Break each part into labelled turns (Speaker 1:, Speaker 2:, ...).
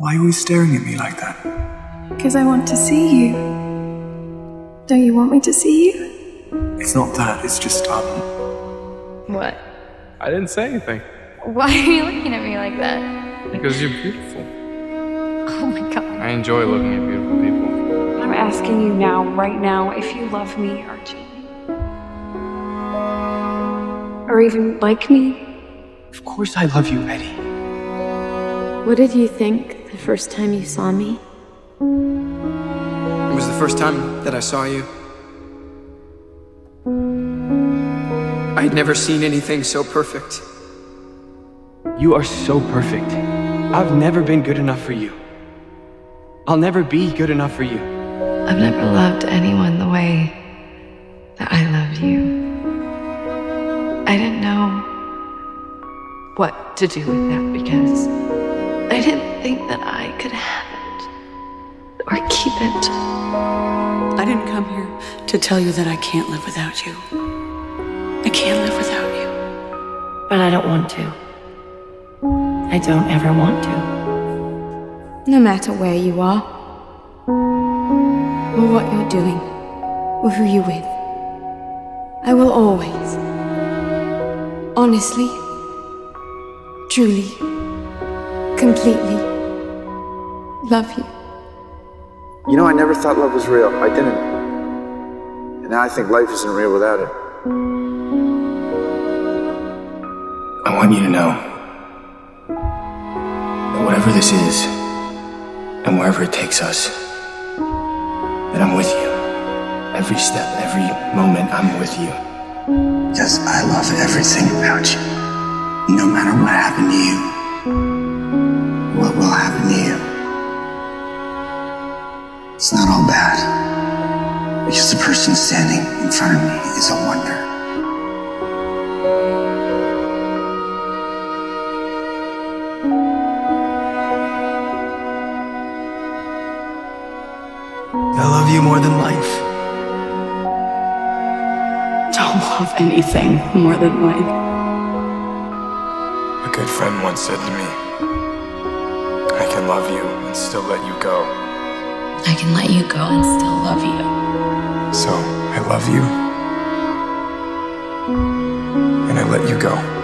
Speaker 1: Why are you always staring at me like that?
Speaker 2: Because I want to see you. Don't you want me to see you?
Speaker 1: It's not that, it's just, um,
Speaker 3: What?
Speaker 4: I didn't say anything.
Speaker 3: Why are you looking at me like that?
Speaker 4: Because you're beautiful.
Speaker 3: Oh my god.
Speaker 4: I enjoy looking at beautiful people.
Speaker 5: I'm asking you now, right now, if you love me, Archie. Or even like me.
Speaker 6: Of course I love you, Eddie.
Speaker 7: What did you think the first time you saw me?
Speaker 6: It was the first time that I saw you. I had never seen anything so perfect. You are so perfect. I've never been good enough for you. I'll never be good enough for you.
Speaker 8: I've never loved anyone the way that I love you. I didn't know what to do with that because I didn't think that I could have it or keep it.
Speaker 9: I didn't come here to tell you that I can't live without you. I can't live without you.
Speaker 7: But I don't want to. I don't ever want to.
Speaker 2: No matter where you are, or what you're doing, or who you're with, I will always, honestly, truly, completely love you.
Speaker 10: You know, I never thought love was real. I didn't. And now I think life isn't real without it.
Speaker 11: I want you to know that whatever this is, and wherever it takes us, that I'm with you. Every step, every moment, I'm with you.
Speaker 12: Yes, I love everything about you. No matter what happened to you, It's not all bad. Because the person standing in front of me is a wonder.
Speaker 6: I love you more than life.
Speaker 9: Don't love anything more than life.
Speaker 4: A good friend once said to me, I can love you and still let you go.
Speaker 8: I can let you go and still love you.
Speaker 4: So I love you. And I let you go.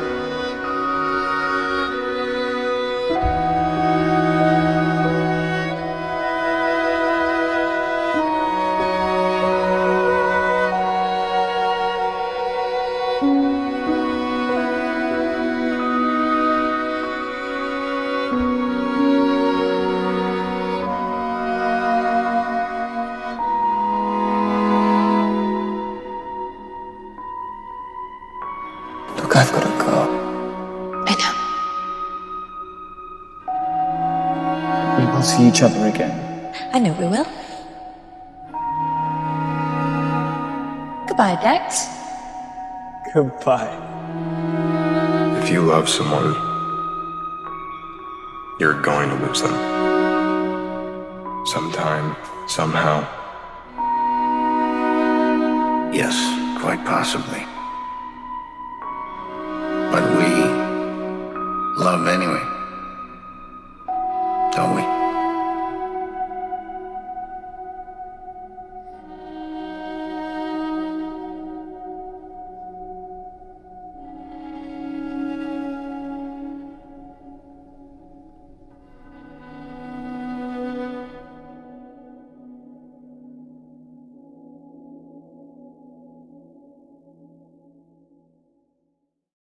Speaker 11: We will see each other again.
Speaker 8: I know we will. Goodbye, Dex.
Speaker 6: Goodbye.
Speaker 4: If you love someone, you're going to lose them. Sometime, somehow.
Speaker 12: Yes, quite possibly. But we love anyway.